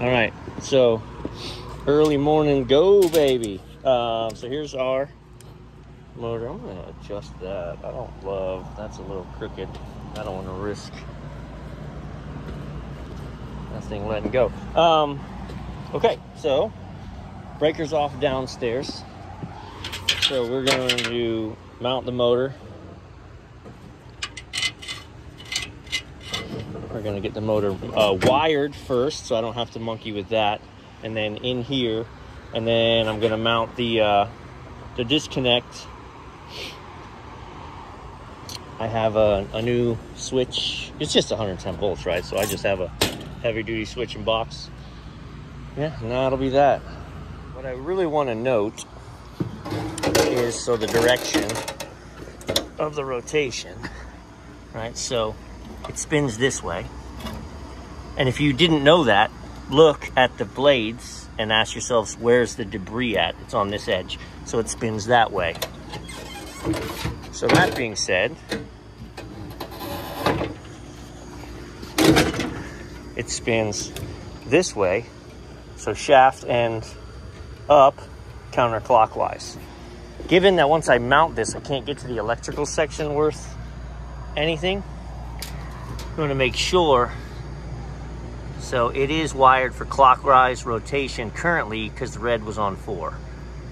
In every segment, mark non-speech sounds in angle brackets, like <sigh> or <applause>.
All right, so early morning go, baby. Um, so here's our motor. I'm gonna adjust that. I don't love, that's a little crooked. I don't wanna risk that thing letting go. Um, okay, so breaker's off downstairs. So we're going to mount the motor. We're gonna get the motor uh, wired first, so I don't have to monkey with that. And then in here, and then I'm gonna mount the uh, the disconnect. I have a, a new switch. It's just 110 volts, right? So I just have a heavy duty switch and box. Yeah, and that'll be that. What I really want to note is so the direction of the rotation, right? So it spins this way. And if you didn't know that, look at the blades and ask yourselves, where's the debris at? It's on this edge. So it spins that way. So that being said, it spins this way. So shaft and up counterclockwise. Given that once I mount this, I can't get to the electrical section worth anything, I'm going to make sure. So it is wired for clockwise rotation currently because the red was on four.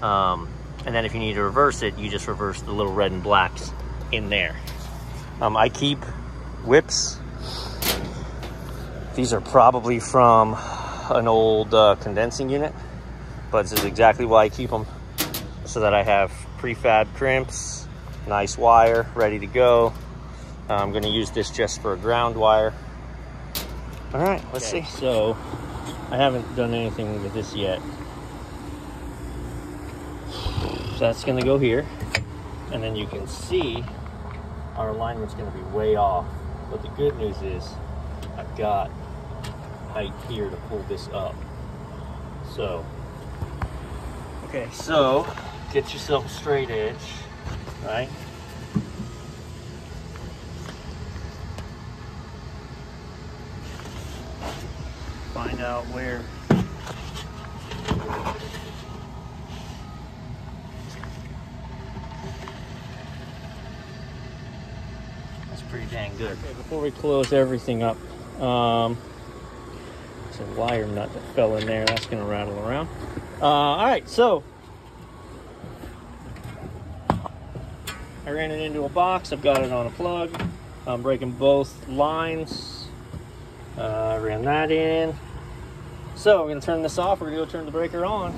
Um, and then if you need to reverse it, you just reverse the little red and blacks in there. Um, I keep whips. These are probably from an old uh, condensing unit, but this is exactly why I keep them so that I have prefab crimps, nice wire ready to go. I'm going to use this just for a ground wire. All right, let's okay, see. So I haven't done anything with this yet. So that's going to go here. And then you can see our alignment's going to be way off. But the good news is I've got height here to pull this up. So, okay, so get yourself a straight edge, right? Out where That's pretty dang good. Okay, before we close everything up, um, there's a wire nut that fell in there. That's going to rattle around. Uh, all right, so I ran it into a box. I've got it on a plug. I'm breaking both lines. Uh, ran that in. So we're going to turn this off. We're going to go turn the breaker on.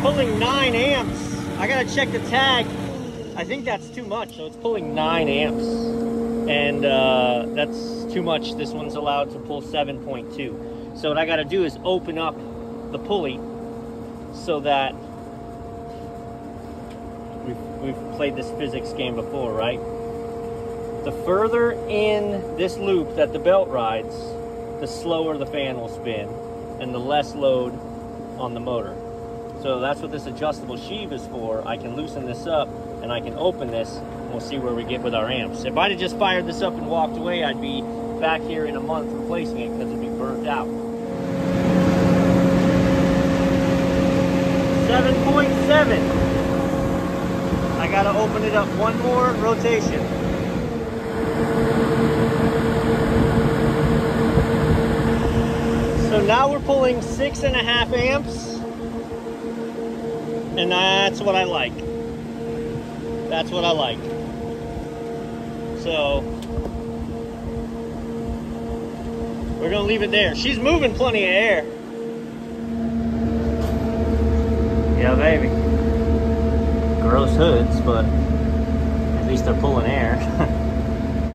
pulling 9 amps. I gotta check the tag. I think that's too much, so it's pulling 9 amps. And uh, that's too much. This one's allowed to pull 7.2. So what I gotta do is open up the pulley so that we've, we've played this physics game before, right? The further in this loop that the belt rides, the slower the fan will spin and the less load on the motor. So that's what this adjustable sheave is for. I can loosen this up and I can open this and we'll see where we get with our amps. If I'd have just fired this up and walked away, I'd be back here in a month replacing it because it'd be burnt out. 7.7. I gotta open it up one more rotation. So now we're pulling six and a half amps and that's what I like. That's what I like. So, we're gonna leave it there. She's moving plenty of air. Yeah, baby. Gross hoods, but at least they're pulling air. <laughs>